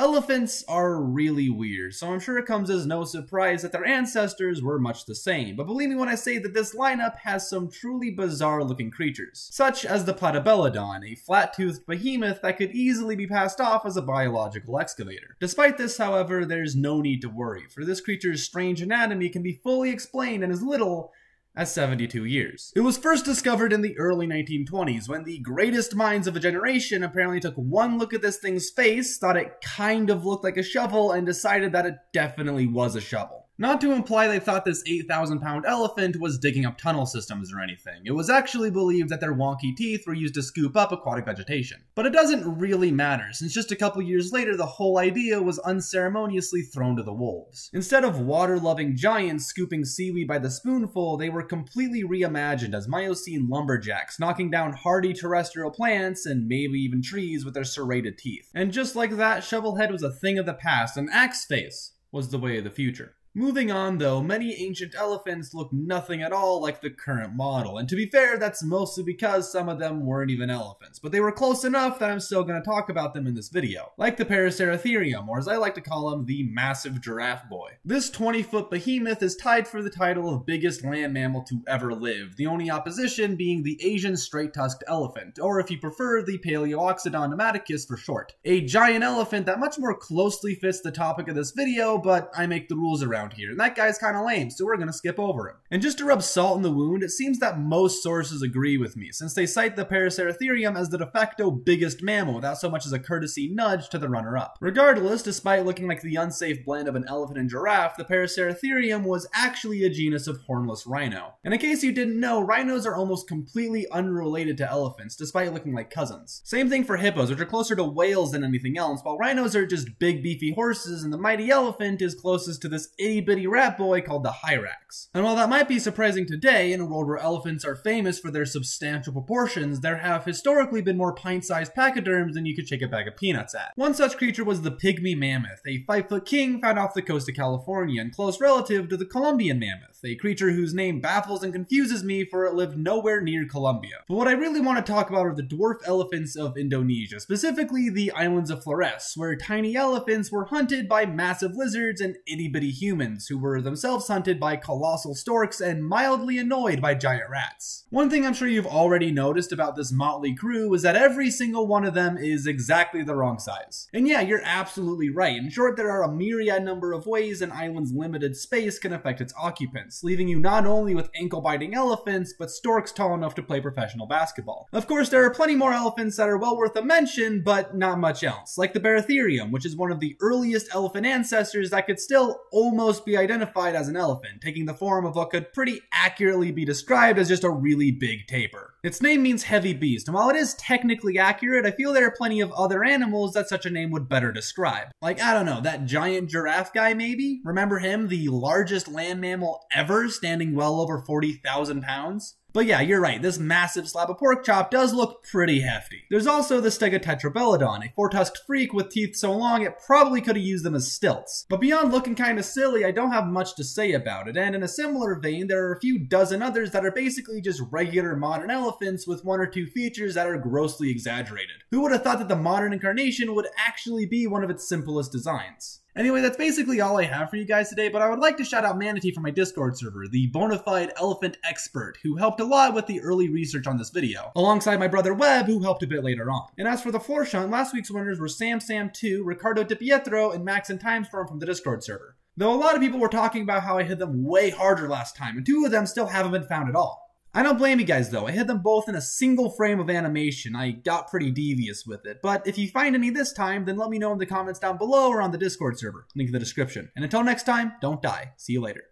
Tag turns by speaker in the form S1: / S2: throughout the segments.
S1: Elephants are really weird, so I'm sure it comes as no surprise that their ancestors were much the same, but believe me when I say that this lineup has some truly bizarre looking creatures, such as the Platybelodon, a flat-toothed behemoth that could easily be passed off as a biological excavator. Despite this, however, there's no need to worry, for this creature's strange anatomy can be fully explained in as little as 72 years. It was first discovered in the early 1920s when the greatest minds of a generation apparently took one look at this thing's face, thought it kind of looked like a shovel, and decided that it definitely was a shovel. Not to imply they thought this 8,000 pound elephant was digging up tunnel systems or anything. It was actually believed that their wonky teeth were used to scoop up aquatic vegetation. But it doesn't really matter, since just a couple years later the whole idea was unceremoniously thrown to the wolves. Instead of water-loving giants scooping seaweed by the spoonful, they were completely reimagined as Miocene lumberjacks, knocking down hardy terrestrial plants and maybe even trees with their serrated teeth. And just like that, Shovelhead was a thing of the past, and Axe Face was the way of the future. Moving on though, many ancient elephants look nothing at all like the current model, and to be fair, that's mostly because some of them weren't even elephants, but they were close enough that I'm still going to talk about them in this video. Like the Paraceratherium, or as I like to call him, the massive giraffe boy. This 20 foot behemoth is tied for the title of biggest land mammal to ever live, the only opposition being the Asian straight-tusked elephant, or if you prefer, the Palaeoloxodon namadicus for short. A giant elephant that much more closely fits the topic of this video, but I make the rules around around here, and that guy's kind of lame, so we're going to skip over him. And just to rub salt in the wound, it seems that most sources agree with me, since they cite the Paraceratherium as the de facto biggest mammal without so much as a courtesy nudge to the runner-up. Regardless, despite looking like the unsafe blend of an elephant and giraffe, the Paraceratherium was actually a genus of hornless rhino. And in case you didn't know, rhinos are almost completely unrelated to elephants, despite looking like cousins. Same thing for hippos, which are closer to whales than anything else, while rhinos are just big beefy horses, and the mighty elephant is closest to this itty bitty rat boy called the Hyrax. And while that might be surprising today, in a world where elephants are famous for their substantial proportions, there have historically been more pint-sized pachyderms than you could shake a bag of peanuts at. One such creature was the pygmy mammoth, a five-foot king found off the coast of California and close relative to the Columbian mammoth, a creature whose name baffles and confuses me for it lived nowhere near Colombia. But what I really want to talk about are the dwarf elephants of Indonesia, specifically the islands of Flores, where tiny elephants were hunted by massive lizards and itty-bitty humans, who were themselves hunted by colossal storks and mildly annoyed by giant rats. One thing I'm sure you've already noticed about this motley crew is that every single one of them is exactly the wrong size. And yeah, you're absolutely right. In short, there are a myriad number of ways an island's limited space can affect its occupants, leaving you not only with ankle-biting elephants, but storks tall enough to play professional basketball. Of course, there are plenty more elephants that are well worth a mention, but not much else, like the Barytherium, which is one of the earliest elephant ancestors that could still almost be identified as an elephant, taking the form of what could pretty accurately be described as just a really big tapir. Its name means heavy beast, and while it is technically accurate, I feel there are plenty of other animals that such a name would better describe. Like, I don't know, that giant giraffe guy maybe? Remember him, the largest land mammal ever, standing well over 40,000 pounds? But yeah, you're right, this massive slab of pork chop does look pretty hefty. There's also the Stegotetrabelodon, a four-tusked freak with teeth so long it probably could have used them as stilts. But beyond looking kinda silly, I don't have much to say about it, and in a similar vein, there are a few dozen others that are basically just regular modern elephants with one or two features that are grossly exaggerated. Who would have thought that the modern incarnation would actually be one of its simplest designs? Anyway, that's basically all I have for you guys today, but I would like to shout out Manatee from my Discord server, the bona fide elephant expert, who helped a lot with the early research on this video, alongside my brother Webb, who helped a bit later on. And as for the floor shunt, last week's winners were Sam Sam 2, Ricardo DiPietro, and Max and Timestorm from the Discord server. Though a lot of people were talking about how I hit them way harder last time, and two of them still haven't been found at all. I don't blame you guys though, I hit them both in a single frame of animation, I got pretty devious with it, but if you find any this time, then let me know in the comments down below or on the Discord server, link in the description. And until next time, don't die, see you later.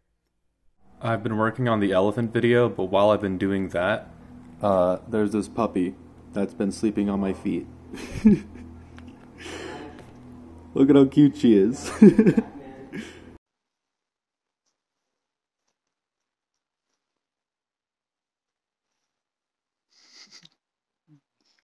S2: I've been working on the elephant video, but while I've been doing that, uh, there's this puppy that's been sleeping on my feet. Look at how cute she is.